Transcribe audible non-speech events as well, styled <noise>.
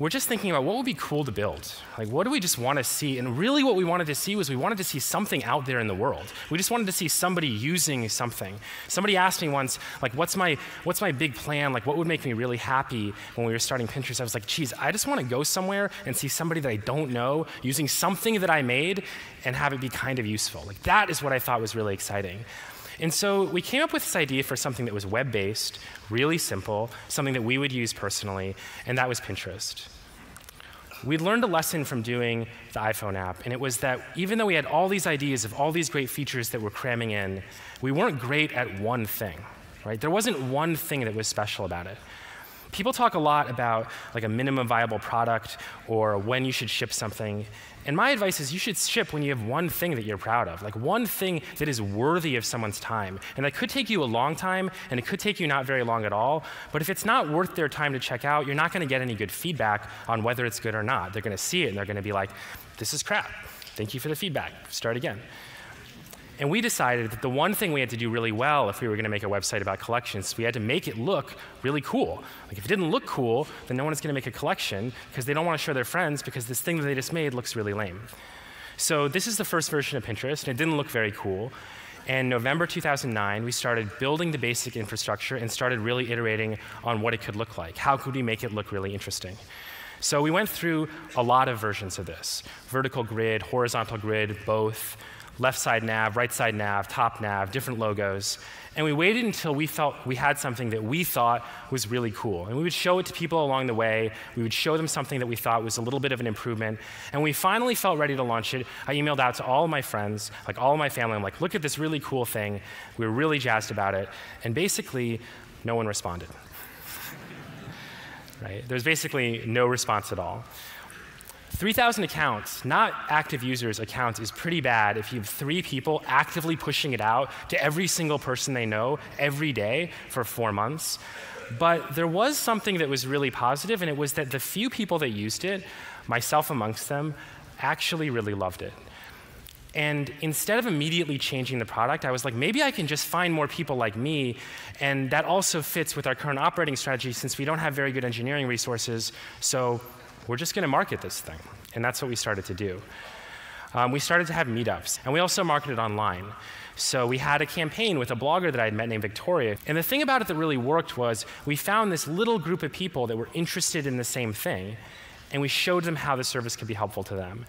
we're just thinking about what would be cool to build. Like, what do we just want to see? And really, what we wanted to see was we wanted to see something out there in the world. We just wanted to see somebody using something. Somebody asked me once, like, what's my, what's my big plan? Like, what would make me really happy when we were starting Pinterest? I was like, geez, I just want to go somewhere and see somebody that I don't know using something that I made and have it be kind of useful. Like, that is what I thought was really exciting. And so we came up with this idea for something that was web based, really simple, something that we would use personally, and that was Pinterest. We learned a lesson from doing the iPhone app, and it was that even though we had all these ideas of all these great features that we're cramming in, we weren't great at one thing, right? There wasn't one thing that was special about it people talk a lot about like a minimum viable product or when you should ship something. And my advice is you should ship when you have one thing that you're proud of, like one thing that is worthy of someone's time. And that could take you a long time, and it could take you not very long at all. But if it's not worth their time to check out, you're not going to get any good feedback on whether it's good or not. They're going to see it and they're going to be like, this is crap. Thank you for the feedback. Start again. And we decided that the one thing we had to do really well if we were going to make a website about collections, we had to make it look really cool. Like if it didn't look cool, then no one is going to make a collection because they don't want to show their friends because this thing that they just made looks really lame. So this is the first version of Pinterest, and it didn't look very cool. And November 2009, we started building the basic infrastructure and started really iterating on what it could look like. How could we make it look really interesting? So we went through a lot of versions of this vertical grid, horizontal grid, both left side nav, right side nav, top nav, different logos. And we waited until we felt we had something that we thought was really cool. And we would show it to people along the way. We would show them something that we thought was a little bit of an improvement. And we finally felt ready to launch it. I emailed out to all my friends, like all of my family. I'm like, look at this really cool thing. We were really jazzed about it. And basically, no one responded. <laughs> right? There's basically no response at all. 3,000 accounts, not active users accounts, is pretty bad if you have three people actively pushing it out to every single person they know every day for four months. But there was something that was really positive, and it was that the few people that used it, myself amongst them, actually really loved it. And instead of immediately changing the product, I was like, maybe I can just find more people like me. And that also fits with our current operating strategy since we don't have very good engineering resources. So we're just going to market this thing. And that's what we started to do. Um, we started to have meetups, and we also marketed online. So we had a campaign with a blogger that I had met named Victoria. And the thing about it that really worked was we found this little group of people that were interested in the same thing, and we showed them how the service could be helpful to them.